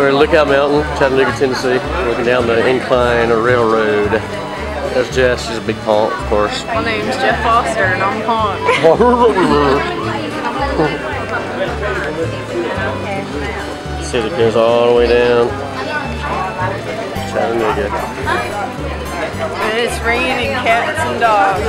We're at Lookout Mountain, Chattanooga, Tennessee. Looking down the incline railroad. There's Jess. She's a big honk, of course. My name's Jeff Foster and I'm Honk. See the goes all the way down. Chattanooga. And it's raining cats and dogs.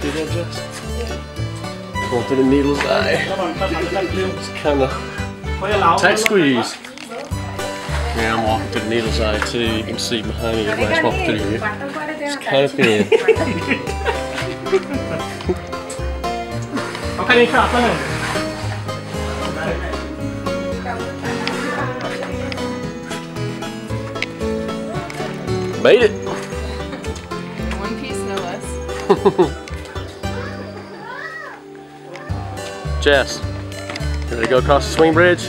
did that just? Yeah. Going through the needle's eye. It's kind of tight squeeze. Yeah, I'm walking through the needle's eye too. You can see behind me when I walk through here. It's kind of thin. Okay, Made it. One piece, no less. Jess, ready to go across the swing bridge?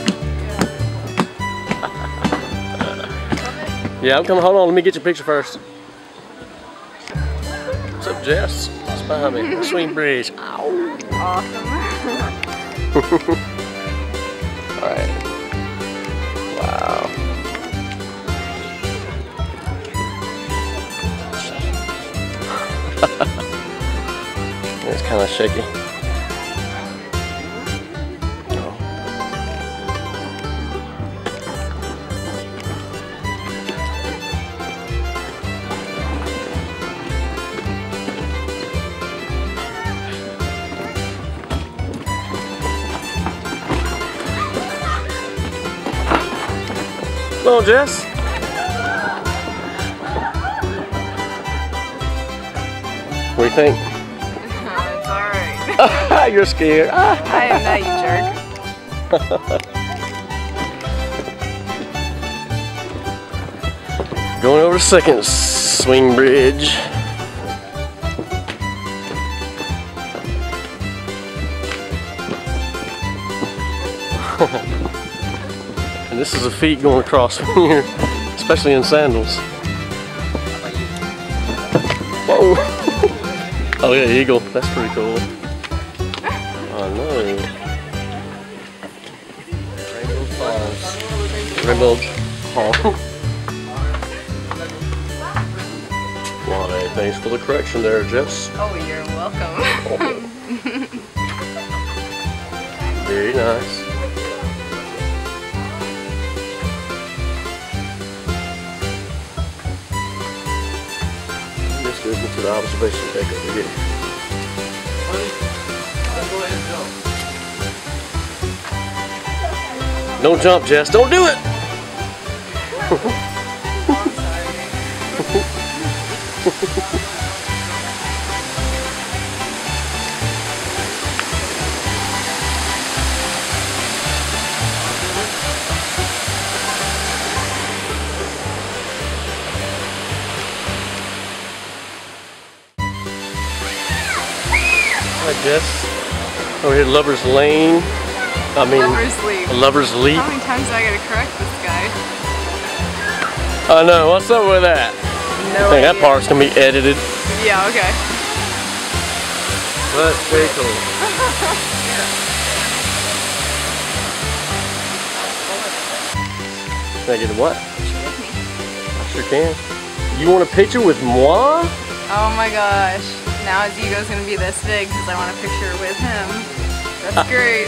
yeah, I'm coming. Hold on, let me get your picture first. What's up, Jess? It's behind me. Swing bridge. Ow. Awesome. All right. Wow. it's kind of shaky. Come on, Jess. What do you think? it's alright. You're scared. I am not, you jerk. Going over the second swing bridge. This is a feat going across from here, especially in sandals. Whoa! oh yeah, eagle. That's pretty cool. Oh no. Rainbow Falls. Why, thanks for the correction there, Jess. Oh, you're welcome. Oh. Very nice. This the observation deck over here. Don't jump, Jess. Don't do it. Hi, Jess. Over here, Lover's Lane. I mean, Lover's Leap. Lover's Leap. How many times do I gotta correct this guy? I know. What's up with that? No I think that part's gonna be edited. Yeah, okay. That's very cool. Can I get a what? I sure can. You want a picture with moi? Oh my gosh. Now his ego's gonna be this big because I want a picture with him. That's great.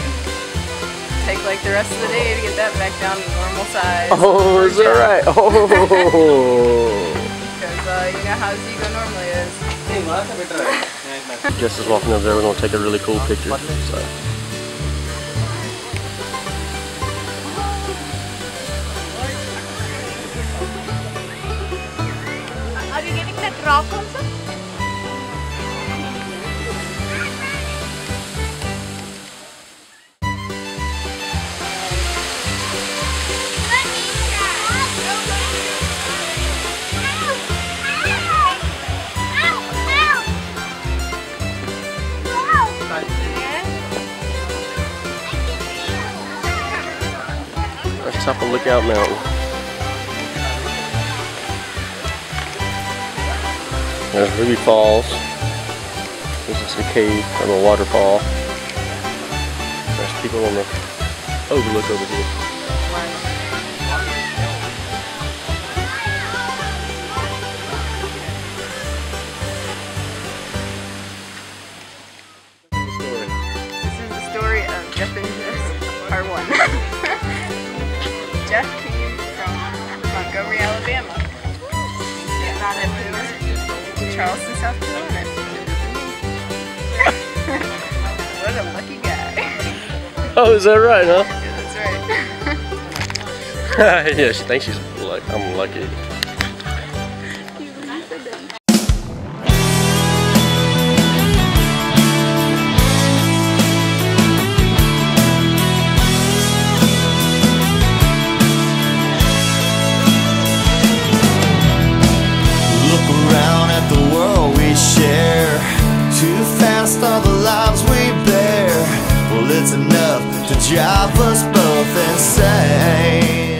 Take like the rest of the day to get that back down to normal size. Oh, is that right? Oh. Because uh, you know how his ego normally is. Jess is walking over there. We're gonna take a really cool picture. So. Are you getting that rock also? Top of Lookout Mountain. There's Ruby Falls. This is a cave from a waterfall. There's people on the overlook over here. Story. This is the story of Jeff and Jess, part one. Jeff came from Montgomery, Alabama. Not in Charleston, South Carolina. what a lucky guy. Oh, is that right, huh? Yeah, that's right. yeah, she thinks she's like I'm lucky. To drive us both insane.